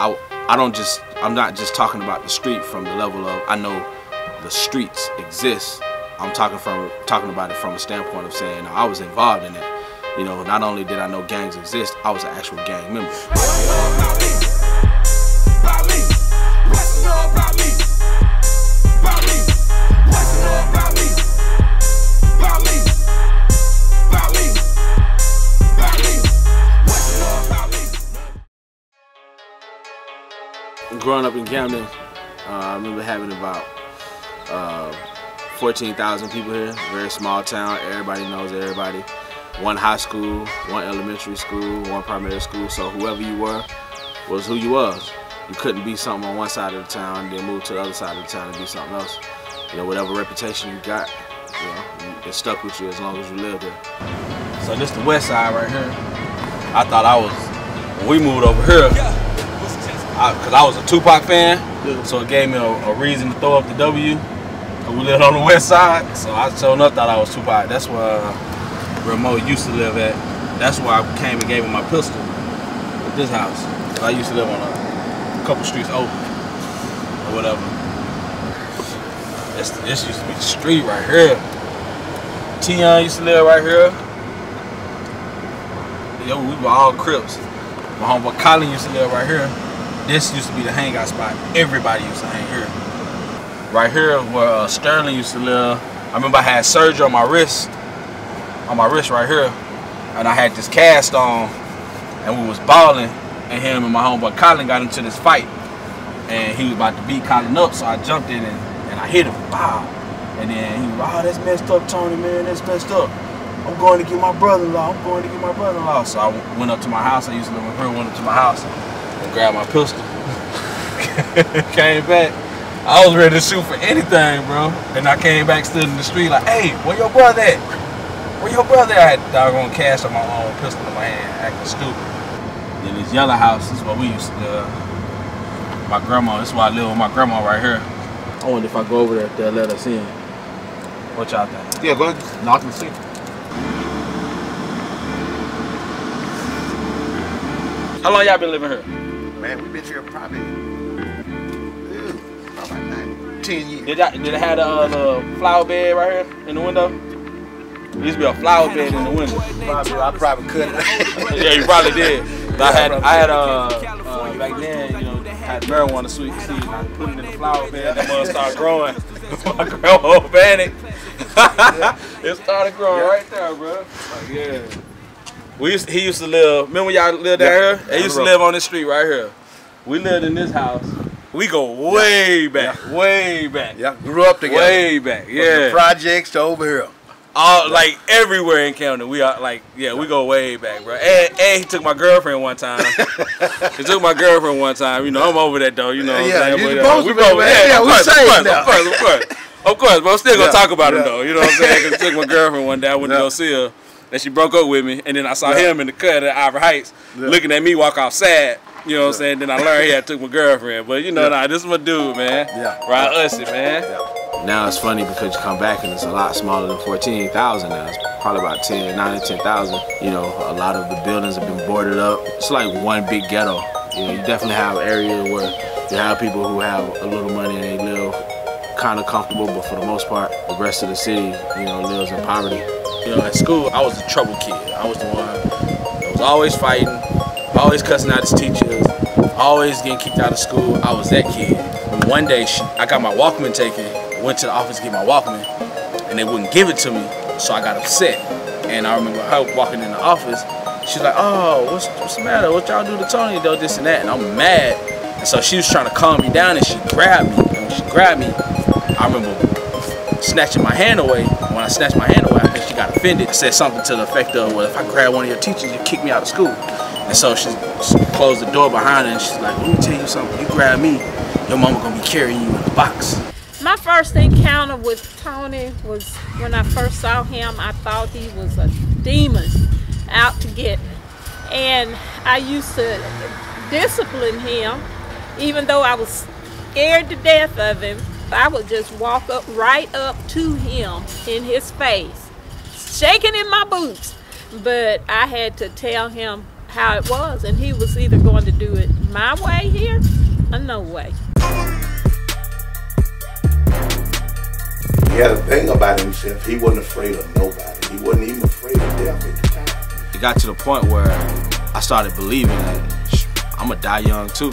I I don't just I'm not just talking about the street from the level of I know the streets exist. I'm talking from talking about it from a standpoint of saying I was involved in it. You know, not only did I know gangs exist, I was an actual gang member. Growing up in Camden, uh, I remember having about uh, 14,000 people here. Very small town. Everybody knows everybody. One high school, one elementary school, one primary school. So whoever you were was who you was. You couldn't be something on one side of the town and then move to the other side of the town and be something else. You know, whatever reputation you got, you know, it stuck with you as long as you lived here. So this is the west side right here. I thought I was, we moved over here, because I, I, was a Tupac fan, so it gave me a, a, reason to throw up the W. We lived on the west side, so I showed up thought I was Tupac. That's where uh, used to live at. That's why I came and gave him my pistol at this house. I used to live on a, a couple streets over or whatever. This, this used to be the street right here. Tion used to live right here. Yo, we were all Crips. My homeboy Colin used to live right here. This used to be the hangout spot. Everybody used to hang here. Right here where uh, Sterling used to live. I remember I had surgery on my wrist, on my wrist right here, and I had this cast on, and we was balling, and him and my homeboy Colin got into this fight, and he was about to beat Colin up, so I jumped in and, and I hit him, wow, and then he was, oh, that's messed up, Tony, man, that's messed up. I'm going to get my brother-in-law. I'm going to get my brother-in-law. So I went up to my house. I used to live in her. Went up to my house grabbed my pistol. came back. I was ready to shoot for anything, bro. And I came back, stood in the street like, hey, where your brother at? Where your brother at? I had doggone cash on my own pistol in my hand, acting stupid. Then this yellow house is what we used to live. My grandma, this is why I live with my grandma right here. I wonder if I go over there, they'll let us in. What y'all think? Yeah, go ahead. Knock and see. How long y'all been living here? Man, we've been here probably, ew, probably nine, 10 years. Did I did it have the, uh, the flower bed right here in the window? There used to be a flower bed in the window. Probably, I probably cut it. yeah, you probably did. I had I had uh, uh back then, you know, had marijuana sweet seed. I put it in the flower bed. That mother started growing. My grandma panicked. it started growing right there, bro. Like, yeah. We used to, he used to live. Remember y'all lived down yeah. here? He used to live on this street right here. We lived in this house. We go way yeah. back, yeah. way back. Yeah, grew up together. Way back, yeah. Projects to over here. All yeah. like everywhere in Camden. We are like, yeah, we go way back, bro. And, and he took my girlfriend one time. he took my girlfriend one time. You know, I'm over that though. You know, yeah, what I'm saying? But, uh, we both, yeah, yeah, we say now. Of course, of course, of course. But I'm still gonna talk about him though. You know what I'm saying? Cause he took my girlfriend one day. I went to go see her. And she broke up with me, and then I saw him in the cut at Ivor Heights, looking at me walk off sad. You know what I'm saying? Then I learned he had took my girlfriend. But you know, nah, this is my dude, man. Yeah. Rod Ussy, man. Yeah. Now it's funny because you come back and it's a lot smaller than 14,000 now. It's probably about 10, 9 to 10,000. You know, a lot of the buildings have been boarded up. It's like one big ghetto. You know, you definitely have areas where you have people who have a little money and they live kind of comfortable, but for the most part, the rest of the city, you know, lives in poverty. You know, at school, I was the trouble kid. I was the one that was always fighting, always cussing out his teachers, always getting kicked out of school. I was that kid. One day, she, I got my Walkman taken, went to the office to get my Walkman, and they wouldn't give it to me, so I got upset. And I remember her walking in the office, she's like, oh, what's, what's the matter? What y'all do to Tony, though, this and that? And I'm mad. And so she was trying to calm me down, and she grabbed me. And when she grabbed me, I remember snatching my hand away. When I snatched my hand away, I think she got offended. Said something to the effect of, well, if I grab one of your teachers, you kick me out of school. And so she, she closed the door behind her and she's like, let me tell you something. You grab me, your mama gonna be carrying you in a box. My first encounter with Tony was when I first saw him, I thought he was a demon out to get me. And I used to discipline him, even though I was scared to death of him. I would just walk up right up to him in his face, shaking in my boots. But I had to tell him, how it was, and he was either going to do it my way here or no way. He had a thing about himself. He wasn't afraid of nobody. He wasn't even afraid of death at the time. It got to the point where I started believing that I'm gonna die young too.